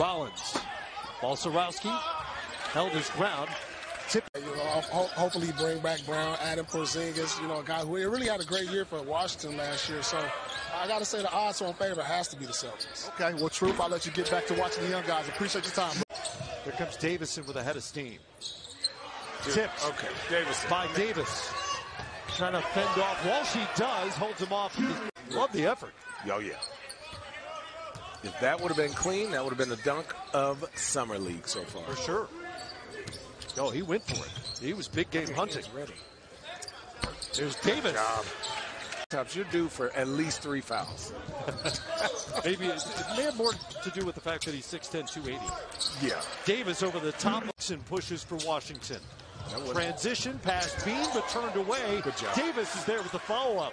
Rollins. Balsarowski held his ground. You know, ho- hopefully bring back Brown, Adam Porzingis, you know, a guy who really had a great year for Washington last year. So I got to say the odds on favor has to be the Celtics. Okay, well, Troop, I'll let you get back to watching the young guys. Appreciate your time. Here comes Davison with a head of steam. Tipped Okay, Davis. by Davis. Trying to fend off. Walshy does, holds him off. Love the effort. Oh, yeah. If that would have been clean, that would have been the dunk of Summer League so far. For sure. Oh, he went for it. He was big game hunting. Ready. There's Davis. Tops, you're due for at least three fouls. Maybe it, it may have more to do with the fact that he's 6'10", 280. Yeah. Davis over the top and pushes for Washington. Transition past Bean, but turned away. Good job. Davis is there with the follow-up.